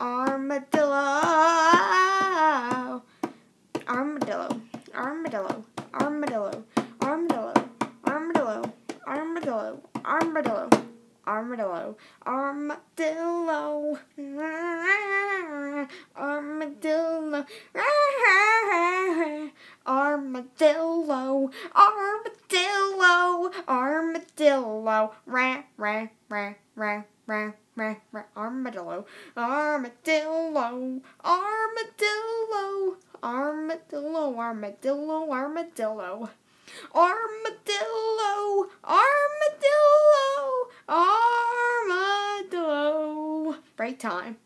armadillo, armadillo, armadillo, armadillo, armadillo, armadillo, armadillo, armadillo, armadillo, armadillo, armadillo, armadillo, armadillo, armadillo, rah, rah, rah, armadillo, armadillo, armadillo, armadillo, armadillo, armadillo. Armadillo, armadillo, armadillo. Break time.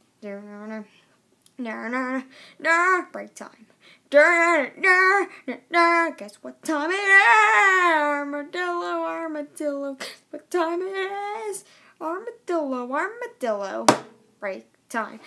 Break time. Guess what time it is? Armadillo, armadillo. What time it is? Armadillo, armadillo. Break time.